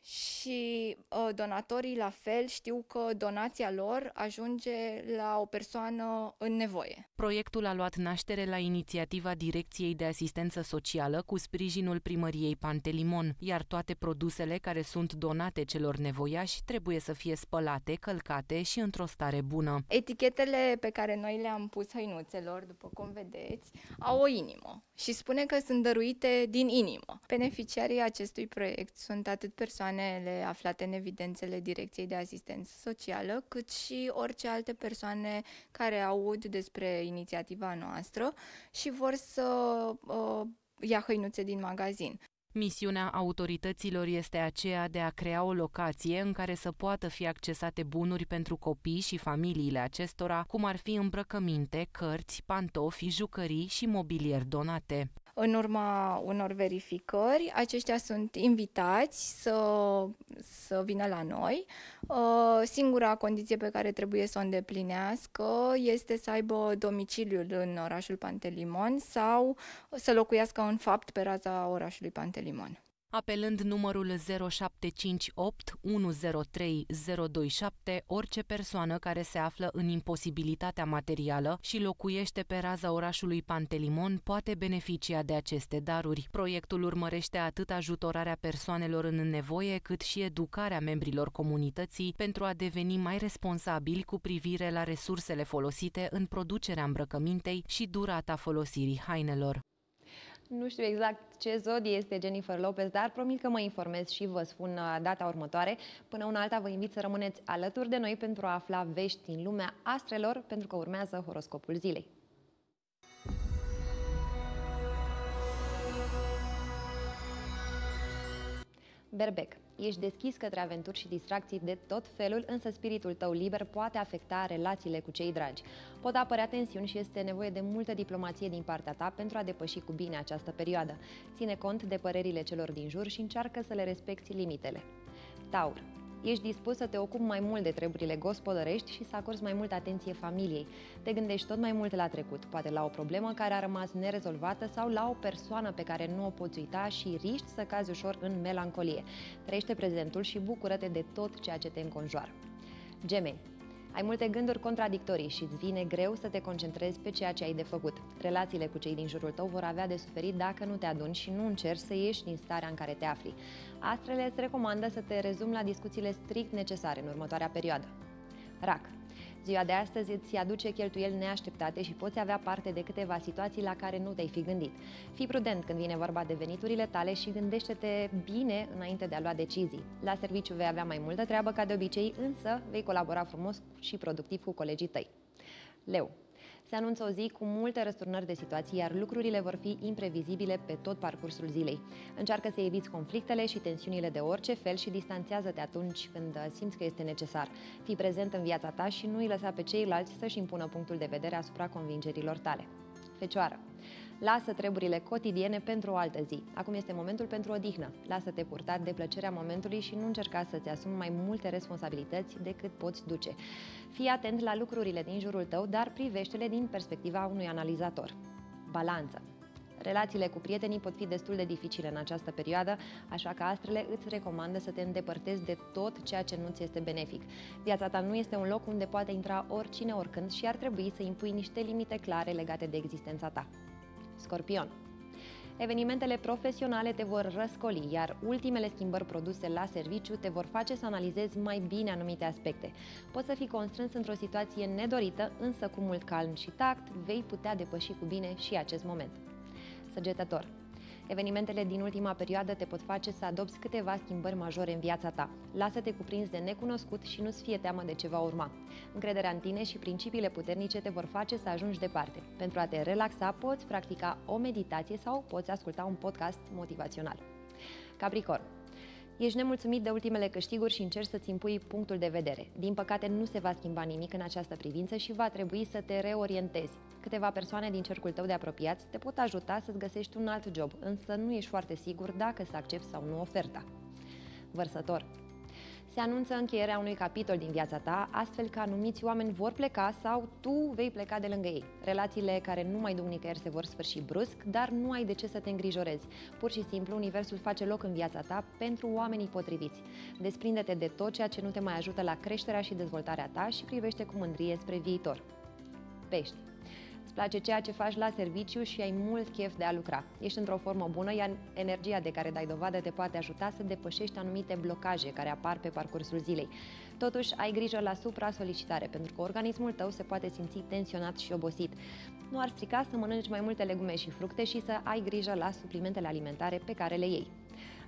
și uh, donatorii la fel știu că donația lor ajunge la o persoană în nevoie. Proiectul a luat naștere la inițiativa Direcției de Asistență Socială cu sprijinul primăriei Pantelimon, iar toate produsele care sunt donate celor nevoiași trebuie să fie spălate, călcate și într-o stare bună. Etichetele pe care noi le-am pus hăinuțelor, după cum vedeți, au o inimă și spune că sunt dăruite din inimă. Beneficiarii acestui proiect sunt atât persoanele aflate în evidențele Direcției de Asistență Socială, cât și orice alte persoane care aud despre inițiativa noastră și vor să uh, ia hăinuțe din magazin. Misiunea autorităților este aceea de a crea o locație în care să poată fi accesate bunuri pentru copii și familiile acestora, cum ar fi îmbrăcăminte, cărți, pantofi, jucării și mobilier donate. În urma unor verificări, aceștia sunt invitați să, să vină la noi. Uh, singura condiție pe care trebuie să o îndeplinească este să aibă domiciliul în orașul Pantelimon sau să locuiască în fapt pe raza orașului Pantelimon apelând numărul 0758 103 027 orice persoană care se află în imposibilitatea materială și locuiește pe raza orașului Pantelimon poate beneficia de aceste daruri. Proiectul urmărește atât ajutorarea persoanelor în nevoie, cât și educarea membrilor comunității pentru a deveni mai responsabili cu privire la resursele folosite în producerea îmbrăcămintei și durata folosirii hainelor. Nu știu exact ce zodie este Jennifer Lopez, dar promit că mă informez și vă spun uh, data următoare. Până una alta vă invit să rămâneți alături de noi pentru a afla vești din lumea astrelor, pentru că urmează horoscopul zilei. Berbec. Ești deschis către aventuri și distracții de tot felul, însă spiritul tău liber poate afecta relațiile cu cei dragi. Pot apărea tensiuni și este nevoie de multă diplomație din partea ta pentru a depăși cu bine această perioadă. Ține cont de părerile celor din jur și încearcă să le respecti limitele. Taur. Ești dispus să te ocupi mai mult de treburile gospodărești și să acorzi mai multă atenție familiei. Te gândești tot mai mult la trecut, poate la o problemă care a rămas nerezolvată sau la o persoană pe care nu o poți uita și riști să cazi ușor în melancolie. Trăiește prezentul și bucură-te de tot ceea ce te înconjoară. Gemeni. Ai multe gânduri contradictorii și îți vine greu să te concentrezi pe ceea ce ai de făcut. Relațiile cu cei din jurul tău vor avea de suferit dacă nu te aduni și nu încerci să ieși din starea în care te afli. Astrele îți recomandă să te rezumi la discuțiile strict necesare în următoarea perioadă. Rac. Ziua de astăzi îți aduce cheltuieli neașteptate și poți avea parte de câteva situații la care nu te-ai fi gândit. Fii prudent când vine vorba de veniturile tale și gândește-te bine înainte de a lua decizii. La serviciu vei avea mai multă treabă ca de obicei, însă vei colabora frumos și productiv cu colegii tăi. Leu. Se anunță o zi cu multe răsturnări de situații, iar lucrurile vor fi imprevizibile pe tot parcursul zilei. Încearcă să eviți conflictele și tensiunile de orice fel și distanțează-te atunci când simți că este necesar. Fii prezent în viața ta și nu îi lăsa pe ceilalți să-și impună punctul de vedere asupra convingerilor tale. Fecioară. Lasă treburile cotidiene pentru o altă zi. Acum este momentul pentru o dihnă. Lasă-te purtat de plăcerea momentului și nu încerca să-ți asumi mai multe responsabilități decât poți duce. Fii atent la lucrurile din jurul tău, dar privește-le din perspectiva unui analizator. Balanță. Relațiile cu prietenii pot fi destul de dificile în această perioadă, așa că astrele îți recomandă să te îndepărtezi de tot ceea ce nu ți este benefic. Viața ta nu este un loc unde poate intra oricine oricând și ar trebui să impui niște limite clare legate de existența ta. Scorpion. Evenimentele profesionale te vor răscoli, iar ultimele schimbări produse la serviciu te vor face să analizezi mai bine anumite aspecte. Poți să fii constrâns într-o situație nedorită, însă cu mult calm și tact vei putea depăși cu bine și acest moment. Săgetător. Evenimentele din ultima perioadă te pot face să adopți câteva schimbări majore în viața ta. Lasă-te cuprins de necunoscut și nu-ți fie teamă de ce va urma. Încrederea în tine și principiile puternice te vor face să ajungi departe. Pentru a te relaxa, poți practica o meditație sau poți asculta un podcast motivațional. Capricorn. Ești nemulțumit de ultimele câștiguri și încerci să-ți impui punctul de vedere. Din păcate, nu se va schimba nimic în această privință și va trebui să te reorientezi. Câteva persoane din cercul tău de apropiați te pot ajuta să-ți găsești un alt job, însă nu ești foarte sigur dacă să accepti sau nu oferta. Vărsător. Se anunță încheierea unui capitol din viața ta, astfel că anumiți oameni vor pleca sau tu vei pleca de lângă ei. Relațiile care nu mai duc nicăieri se vor sfârși brusc, dar nu ai de ce să te îngrijorezi. Pur și simplu, Universul face loc în viața ta pentru oamenii potriviți. Desprinde-te de tot ceea ce nu te mai ajută la creșterea și dezvoltarea ta și privește cu mândrie spre viitor. Pești place ceea ce faci la serviciu și ai mult chef de a lucra. Ești într-o formă bună, iar energia de care dai dovadă te poate ajuta să depășești anumite blocaje care apar pe parcursul zilei. Totuși, ai grijă la supra-solicitare, pentru că organismul tău se poate simți tensionat și obosit. Nu ar strica să mănânci mai multe legume și fructe și să ai grijă la suplimentele alimentare pe care le iei.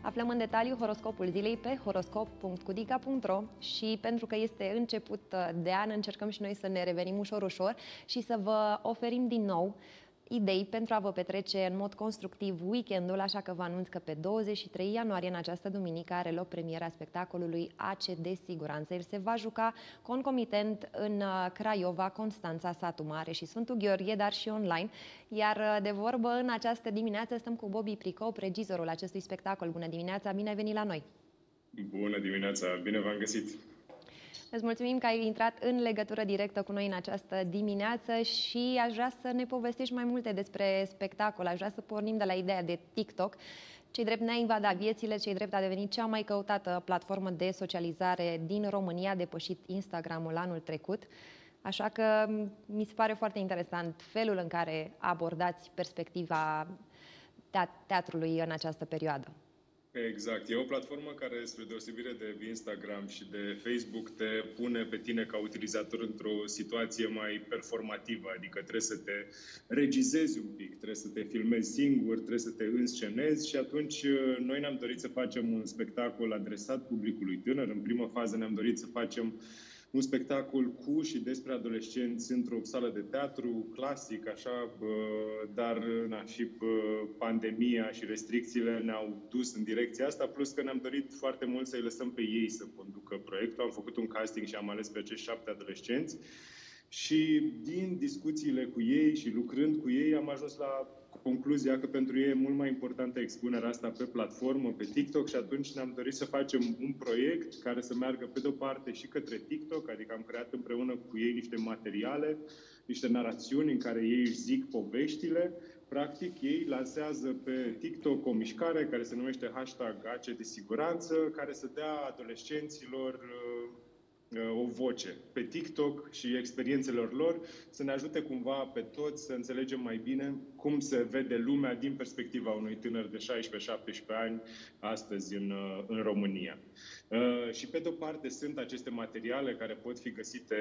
Aflăm în detaliu horoscopul zilei pe horoscop.cudica.ro și pentru că este început de an, încercăm și noi să ne revenim ușor, ușor și să vă oferim din nou idei pentru a vă petrece în mod constructiv weekendul, așa că vă anunț că pe 23 ianuarie, în această duminică, are loc premiera spectacolului ACD Siguranță. El se va juca concomitent în uh, Craiova, Constanța, Satu Mare și Sfântul Gheorghe, dar și online. Iar uh, de vorbă, în această dimineață stăm cu Bobby Pricop, regizorul acestui spectacol. Bună dimineața, bine ai venit la noi! Bună dimineața, bine v-am găsit! Îți mulțumim că ai intrat în legătură directă cu noi în această dimineață și aș vrea să ne povestești mai multe despre spectacol. Aș vrea să pornim de la ideea de TikTok. Cei drept ne-a invadat viețile, cei drept a devenit cea mai căutată platformă de socializare din România, a depășit Instagramul anul trecut. Așa că mi se pare foarte interesant felul în care abordați perspectiva teatrului în această perioadă. Exact. E o platformă care, spre deosebire de Instagram și de Facebook, te pune pe tine ca utilizator într-o situație mai performativă, adică trebuie să te regizezi un pic, trebuie să te filmezi singur, trebuie să te înscenezi și atunci uh, noi ne-am dorit să facem un spectacol adresat publicului tânăr. În primă fază ne-am dorit să facem un spectacol cu și despre adolescenți într-o sală de teatru clasic, așa, dar na, și pandemia și restricțiile ne-au dus în direcția asta, plus că ne-am dorit foarte mult să-i lăsăm pe ei să conducă proiectul. Am făcut un casting și am ales pe acești șapte adolescenți și din discuțiile cu ei și lucrând cu ei am ajuns la concluzia că pentru ei e mult mai importantă expunerea asta pe platformă, pe TikTok și atunci ne-am dorit să facem un proiect care să meargă pe de-o parte și către TikTok, adică am creat împreună cu ei niște materiale, niște narațiuni în care ei își zic poveștile. Practic, ei lansează pe TikTok o mișcare care se numește hashtag ACE de siguranță, care să dea adolescenților uh, o voce pe TikTok și experiențelor lor, să ne ajute cumva pe toți să înțelegem mai bine cum se vede lumea din perspectiva unui tânăr de 16-17 ani astăzi în, în România. Uh, și pe de-o parte sunt aceste materiale care pot fi găsite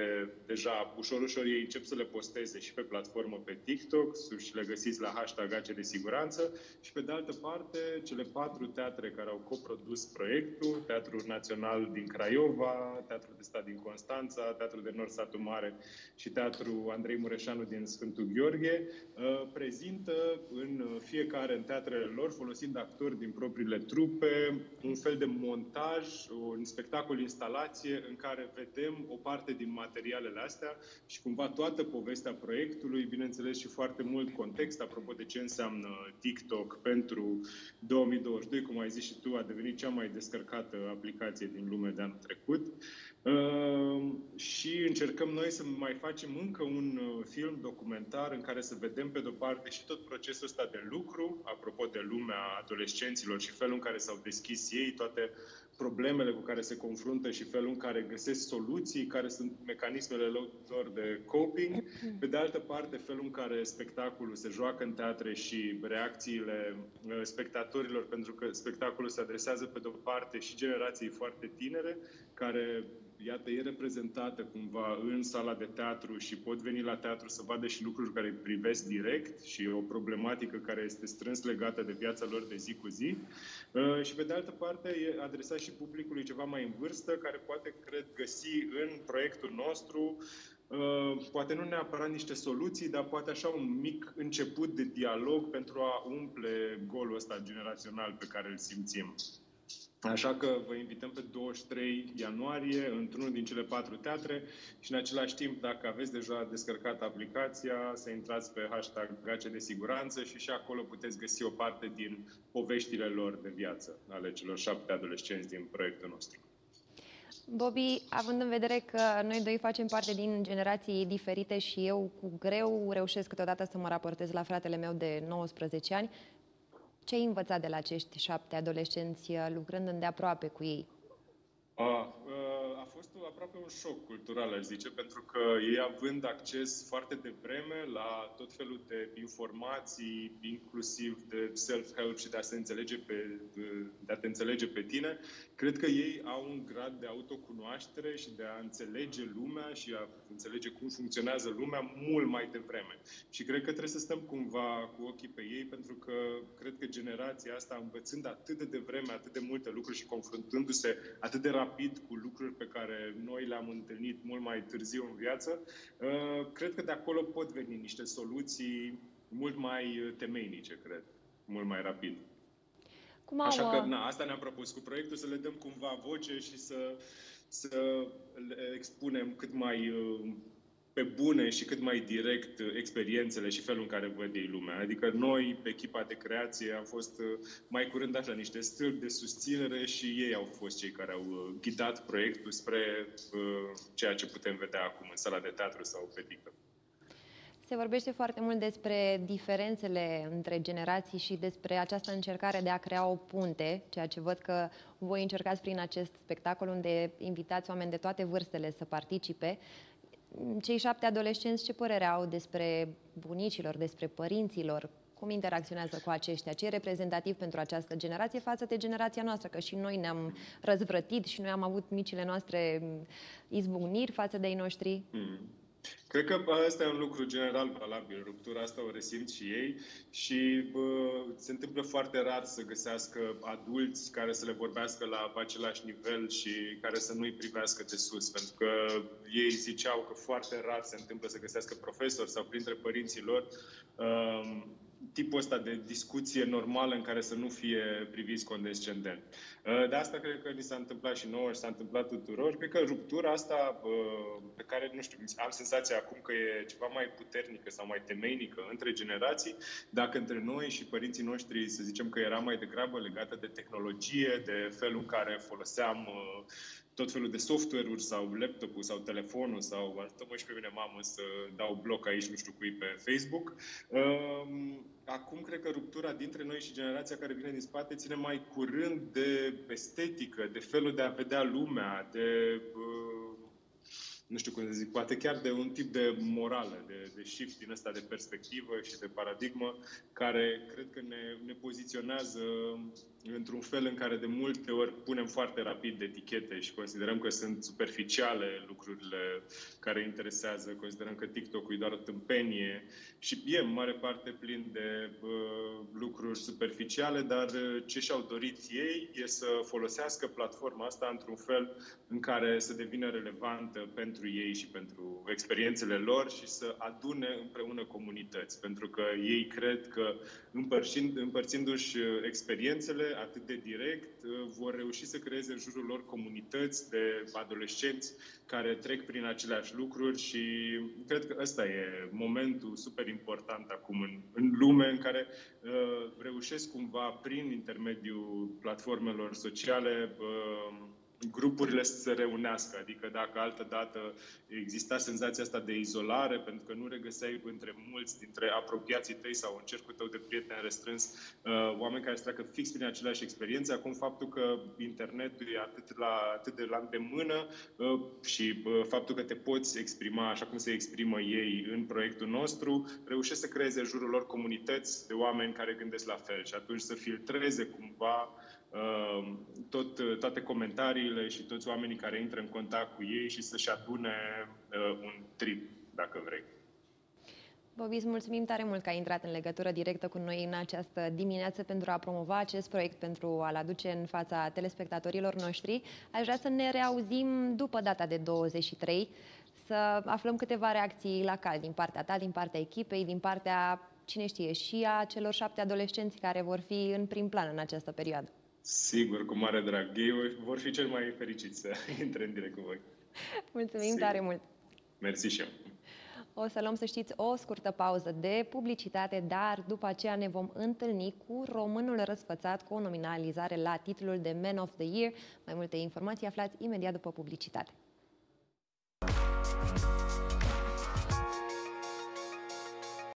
deja ușor, ușor, ei încep să le posteze și pe platformă pe TikTok și le găsiți la hashtag Ace de Siguranță și pe de altă parte cele patru teatre care au coprodus proiectul, Teatrul Național din Craiova, Teatrul de Stat din Constanța, Teatrul de Nord Satu Mare și Teatrul Andrei Mureșanu din Sfântul Gheorghe, uh, prezintă în fiecare în teatrele lor, folosind actori din propriile trupe, un fel de montaj, un spectacol instalație în care vedem o parte din materialele astea și cumva toată povestea proiectului, bineînțeles și foarte mult context apropo de ce înseamnă TikTok pentru 2022, cum ai zis și tu, a devenit cea mai descărcată aplicație din lume de anul trecut. Uh, și încercăm noi să mai facem încă un uh, film documentar în care să vedem pe de-o parte și tot procesul ăsta de lucru, apropo de lumea adolescenților și felul în care s-au deschis ei, toate problemele cu care se confruntă și felul în care găsesc soluții, care sunt mecanismele lor de coping. Pe de altă parte, felul în care spectacolul se joacă în teatre și reacțiile uh, spectatorilor, pentru că spectacolul se adresează pe de o parte și generației foarte tinere, care iată, e reprezentată cumva în sala de teatru și pot veni la teatru să vadă și lucruri care îi privesc direct și o problematică care este strâns legată de viața lor de zi cu zi. Uh, și pe de altă parte e adresat și publicului ceva mai în vârstă, care poate, cred, găsi în proiectul nostru Uh, poate nu neapărat niște soluții, dar poate așa un mic început de dialog pentru a umple golul ăsta generațional pe care îl simțim. Așa că vă invităm pe 23 ianuarie într-unul din cele patru teatre și în același timp, dacă aveți deja descărcat aplicația, să intrați pe hashtag Gace de Siguranță și și acolo puteți găsi o parte din poveștile lor de viață ale celor șapte adolescenți din proiectul nostru. Bobby, având în vedere că noi doi facem parte din generații diferite și eu cu greu reușesc câteodată să mă raportez la fratele meu de 19 ani, ce ai învățat de la acești șapte adolescenți uh, lucrând îndeaproape cu ei? A, a fost aproape un șoc cultural, aș zice, pentru că ei având acces foarte devreme la tot felul de informații, inclusiv de self-help și de a, se înțelege pe, de a te înțelege pe tine, cred că ei au un grad de autocunoaștere și de a înțelege lumea și a înțelege cum funcționează lumea mult mai devreme. Și cred că trebuie să stăm cumva cu ochii pe ei, pentru că cred că generația asta, învățând atât de devreme atât de multe lucruri și confruntându-se atât de rapid cu lucruri pe care noi le-am întâlnit mult mai târziu în viață, uh, cred că de acolo pot veni niște soluții mult mai temeinice, cred, mult mai rapid. Cum au... Așa că, uh, na, asta ne-am propus cu proiectul, să le dăm cumva voce și să, să le expunem cât mai uh, pe bune și cât mai direct experiențele și felul în care văd ei lumea. Adică noi, pe echipa de creație, am fost uh, mai curând așa niște stâlpi de susținere și ei au fost cei care au ghidat proiectul spre uh, ceea ce putem vedea acum în sala de teatru sau pe TikTok. Se vorbește foarte mult despre diferențele între generații și despre această încercare de a crea o punte, ceea ce văd că voi încercați prin acest spectacol unde invitați oameni de toate vârstele să participe. Cei șapte adolescenți ce părere au despre bunicilor, despre părinților? Cum interacționează cu aceștia? Ce e reprezentativ pentru această generație față de generația noastră? Că și noi ne-am răzvrătit și noi am avut micile noastre izbucniri față de ei noștri. Mm. Cred că ăsta e un lucru general valabil. Ruptura asta o resimt și ei și bă, se întâmplă foarte rar să găsească adulți care să le vorbească la același nivel și care să nu-i privească de sus. Pentru că ei ziceau că foarte rar se întâmplă să găsească profesori sau printre părinții lor um, tipul ăsta de discuție normală în care să nu fie priviți condescendent. Uh, de asta cred că ni s-a întâmplat și nouă și s-a întâmplat tuturor. Cred că ruptura asta uh, pe care, nu știu, am senzația acum că e ceva mai puternică sau mai temeinică între generații, dacă între noi și părinții noștri, să zicem că era mai degrabă legată de tehnologie, de felul în care foloseam uh, tot felul de software-uri sau laptopul sau telefonul sau ajută-mă și pe mine mamă să dau bloc aici nu știu cui pe Facebook. Um, acum cred că ruptura dintre noi și generația care vine din spate ține mai curând de estetică, de felul de a vedea lumea, de uh, nu știu cum să zic, poate chiar de un tip de morală, de, de shift din ăsta de perspectivă și de paradigmă, care cred că ne, ne poziționează într-un fel în care de multe ori punem foarte rapid etichete și considerăm că sunt superficiale lucrurile care interesează, considerăm că TikTok-ul e doar o tâmpenie și e în mare parte plin de uh, lucruri superficiale, dar uh, ce și-au dorit ei e să folosească platforma asta într-un fel în care să devină relevantă pentru ei și pentru experiențele lor și să adune împreună comunități, pentru că ei cred că împărțind, împărțindu-și uh, experiențele atât de direct, uh, vor reuși să creeze în jurul lor comunități de adolescenți care trec prin aceleași lucruri și cred că ăsta e momentul super important acum în, în lume în care uh, reușesc cumva prin intermediul platformelor sociale uh, grupurile să se reunească. Adică dacă altă dată exista senzația asta de izolare, pentru că nu regăseai între mulți dintre apropiații tăi sau în cercul tău de prieteni restrâns uh, oameni care să treacă fix prin aceleași experiențe, acum faptul că internetul e atât, la, atât de la îndemână uh, și uh, faptul că te poți exprima așa cum se exprimă ei în proiectul nostru, reușește să creeze în jurul lor comunități de oameni care gândesc la fel și atunci să filtreze cumva Ehm, tot, toate comentariile și toți oamenii care intră în contact cu ei și să-și adune uh, un trip, dacă vrei. Bobby, îți mulțumim tare mult că ai intrat în legătură directă cu noi în această dimineață pentru a promova acest proiect, pentru a-l aduce în fața telespectatorilor noștri. Aș vrea să ne reauzim după data de 23, să aflăm câteva reacții la cal din partea ta, din partea echipei, din partea, cine știe, și a celor șapte adolescenți care vor fi în prim plan în această perioadă. Sigur, cu mare drag. Ei vor fi cel mai fericiți să intre în direct cu voi. Mulțumim Sigur. tare mult! Mersi și eu! O să luăm, să știți, o scurtă pauză de publicitate, dar după aceea ne vom întâlni cu românul răsfățat cu o nominalizare la titlul de Man of the Year. Mai multe informații aflați imediat după publicitate.